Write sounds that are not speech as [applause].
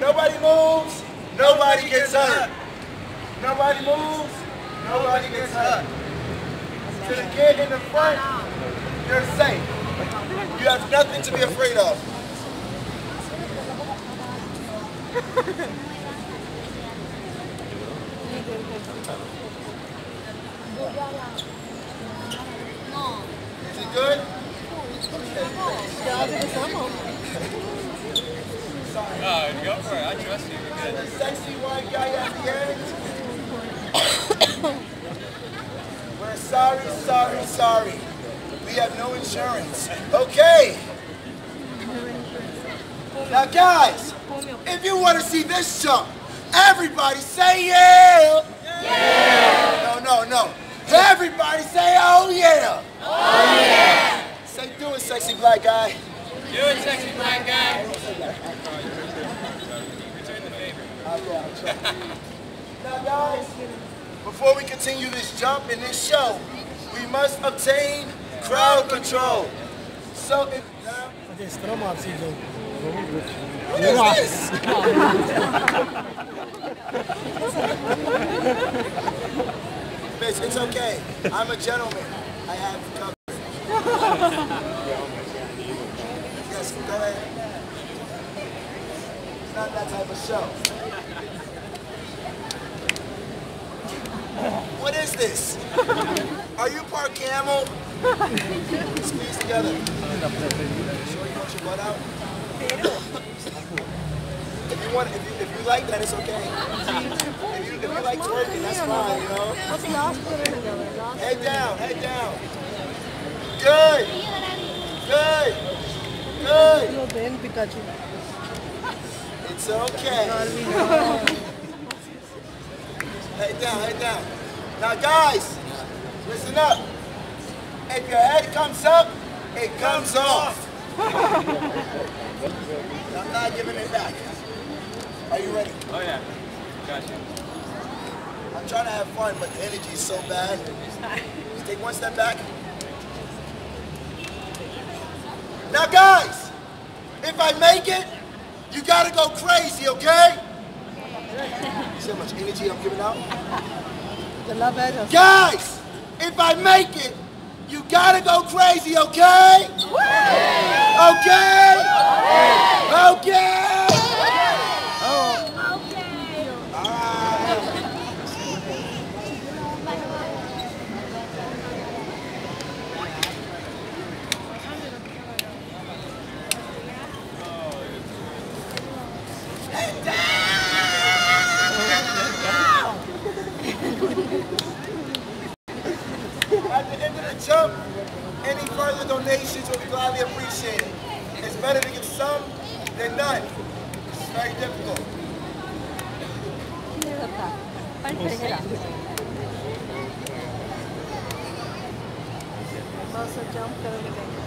Nobody moves, nobody gets hurt. Nobody moves, nobody gets hurt. To the kid in the front, you're safe. You have nothing to be afraid of. Is it good? Oh, go for it. I trust you. We're good. The sexy white guy at the end. [coughs] We're sorry, sorry, sorry. We have no insurance. Okay. Now, guys, if you want to see this jump, everybody say yeah. Yeah. No, no, no. Everybody say oh yeah. Oh yeah. Say do it, sexy black guy. Do it, sexy black guy. Now, guys, before we continue this jump in this show, we must obtain crowd control. So, is this? Bitch, it's okay. I'm a gentleman. I have cover. yes, go ahead. It's not that type of show. What is this? Are you part camel? Squeeze together. Sure you want your butt out? If you want, if you, if you like that, it's okay. If you, if you like twerking, that's fine, you know? Head down, head down. Good. Good. Good. It's okay. Head down, head down. Now, guys, listen up. If your head comes up, it comes off. I'm not giving it back. Are you ready? Oh, yeah. Gotcha. I'm trying to have fun, but the energy is so bad. Just take one step back. Now, guys, if I make it, you gotta go crazy, okay? See how much energy I'm giving out? Allah ver Guys, if I make it, you gotta go crazy, okay? Okay? Okay? At the end of the jump, any further donations will be gladly appreciated. It's better to give some than none. It's very difficult. Also jump